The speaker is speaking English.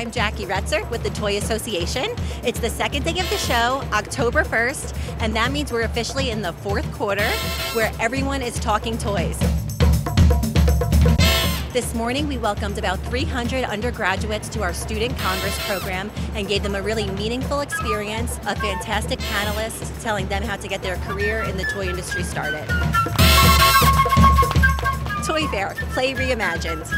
I'm Jackie Retzer with the Toy Association. It's the second day of the show, October 1st, and that means we're officially in the fourth quarter where everyone is talking toys. This morning, we welcomed about 300 undergraduates to our Student Congress program and gave them a really meaningful experience, a fantastic panelists telling them how to get their career in the toy industry started. Toy Fair, play reimagined.